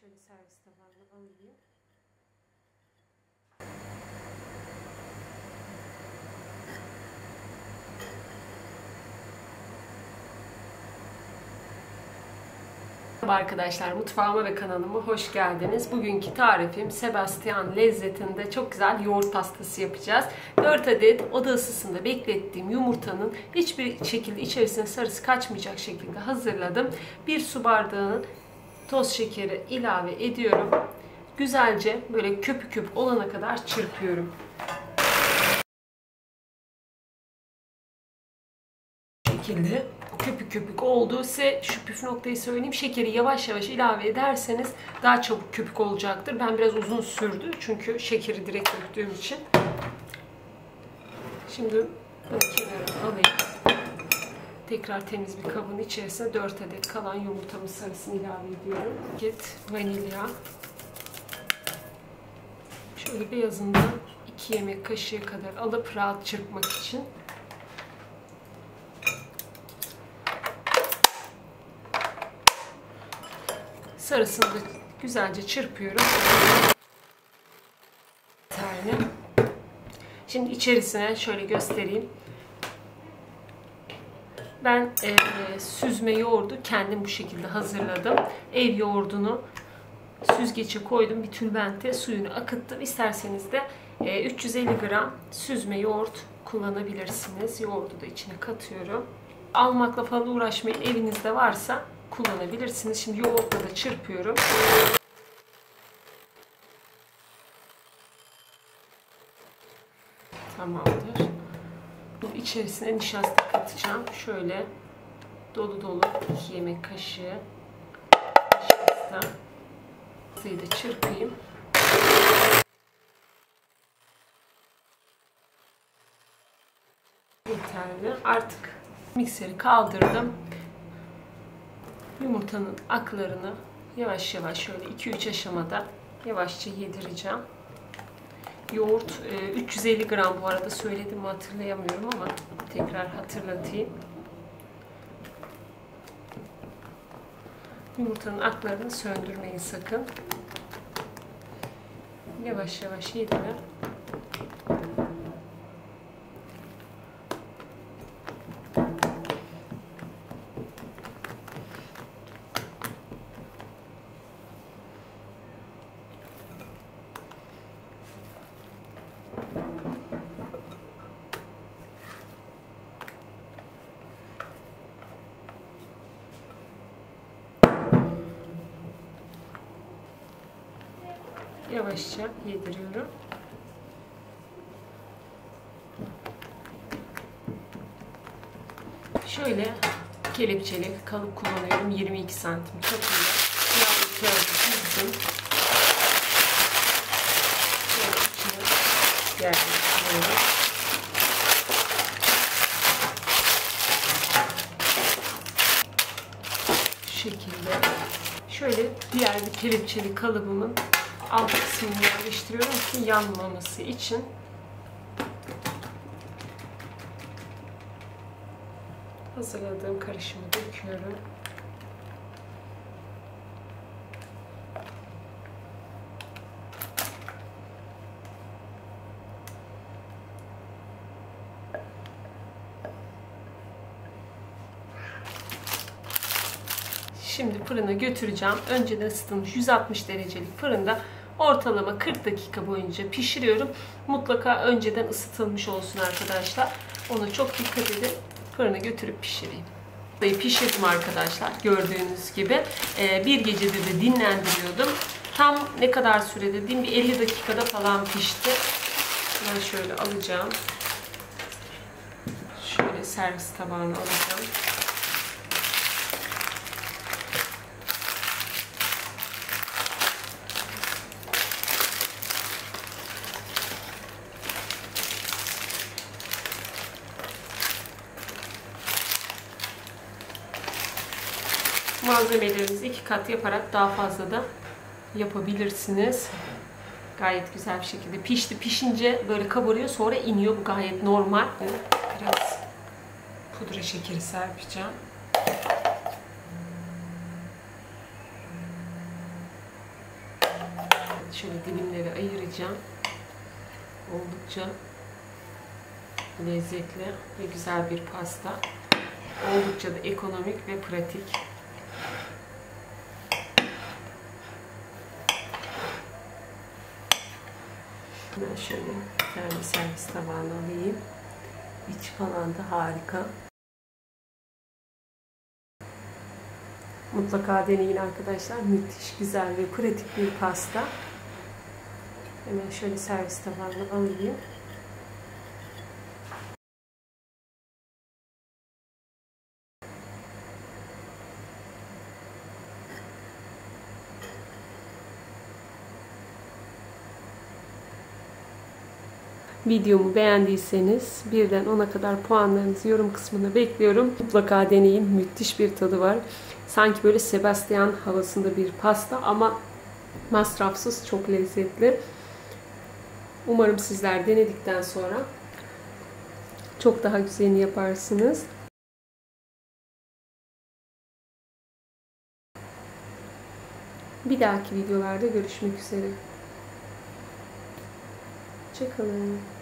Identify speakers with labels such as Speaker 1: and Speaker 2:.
Speaker 1: şöyle servis tabağına alayım. Merhaba arkadaşlar, mutfağıma ve kanalıma hoş geldiniz. Bugünkü tarifim Sebastian lezzetinde çok güzel yoğurt pastası yapacağız. 4 adet oda ısısında beklettiğim yumurtanın hiçbir şekilde içerisine sarısı kaçmayacak şekilde hazırladım. Bir su bardağının toz şekeri ilave ediyorum. Güzelce böyle köpük köpük olana kadar çırpıyorum. şekilde köpük köpük oldu. Size şu püf noktayı söyleyeyim. Şekeri yavaş yavaş ilave ederseniz daha çabuk köpük olacaktır. Ben biraz uzun sürdü. Çünkü şekeri direkt döktüğüm için. Şimdi kenara alayım. Tekrar temiz bir kabın içerisine 4 adet kalan yumurtamın sarısını ilave ediyorum. Paket vanilya. Şöyle beyazından 2 yemek kaşığı kadar alıp rahat çırpmak için Sarısını da güzelce çırpıyorum. Şimdi içerisine şöyle göstereyim. Ben e, süzme yoğurdu kendim bu şekilde hazırladım. Ev yoğurdunu süzgece koydum. Bir tülbente suyunu akıttım. İsterseniz de e, 350 gram süzme yoğurt kullanabilirsiniz. Yoğurdu da içine katıyorum. Almakla falan uğraşmayın. Evinizde varsa kullanabilirsiniz. Şimdi yoğurtla da çırpıyorum. Tamamdır. Bu içerisine nişasta katacağım. Şöyle dolu dolu 2 yemek kaşığı nişasta. Nişastayı da çırpayım. Yeterli. Artık mikseri kaldırdım yumurtanın aklarını yavaş yavaş şöyle 2-3 aşamada yavaşça yedireceğim. Yoğurt 350 e, gram bu arada söyledim hatırlayamıyorum ama tekrar hatırlatayım. Yumurtanın aklarını söndürmeyin sakın. Yavaş yavaş yedirin. Yavaşça yediriyorum. Şöyle kelepçeli kalıp kullanıyorum. 22 santim çapında. Yağlı kağıdı dizdim. Şu şekilde. Şöyle diğer bir kelepçeli kalıbımın alt kısmını yerleştiriyorum ki yanmaması için. Hazırladığım karışımı döküyorum. Şimdi fırına götüreceğim. Önceden ısıtılmış 160 derecelik fırında Ortalama 40 dakika boyunca pişiriyorum. Mutlaka önceden ısıtılmış olsun arkadaşlar. Ona çok dikkat edin. Fırına götürüp pişireyim. Pişirdim arkadaşlar gördüğünüz gibi. Ee, bir gecede de dinlendiriyordum. Tam ne kadar sürede diyeyim bir 50 dakikada falan pişti. Ben şöyle alacağım. Şöyle servis tabağına alacağım. Malzemelerinizi iki kat yaparak daha fazla da yapabilirsiniz. Gayet güzel bir şekilde pişti. Pişince böyle kabarıyor sonra iniyor. Bu gayet normal. Biraz pudra şekeri serpeceğim. Şöyle dilimleri ayıracağım. Oldukça lezzetli ve güzel bir pasta. Oldukça da ekonomik ve pratik. Ben şöyle bir servis tabağına alayım. İç falan da harika. Mutlaka deneyin arkadaşlar. Müthiş güzel ve pratik bir pasta. Hemen şöyle servis tabağına alayım. Videomu beğendiyseniz birden 10'a kadar puanlarınızı yorum kısmına bekliyorum. Mutlaka deneyin. Müthiş bir tadı var. Sanki böyle Sebastian havasında bir pasta ama masrafsız çok lezzetli. Umarım sizler denedikten sonra çok daha güzelini yaparsınız. Bir dahaki videolarda görüşmek üzere. Hoşçakalın.